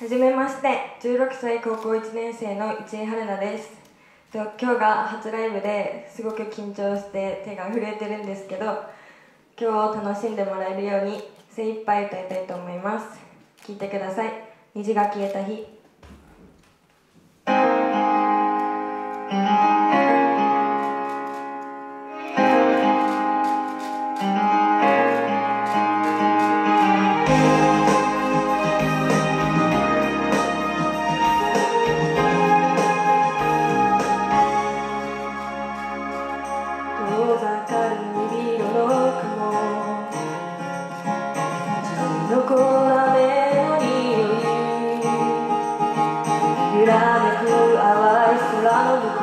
はじめまして16歳高校1年生の市井春菜です。今日が初ライブですごく緊張して手が震えてるんですけど今日を楽しんでもらえるように精一杯歌いたいと思います。聴いてください。虹が消えた日。揺らめく淡い空の向こう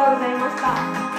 がとうございました。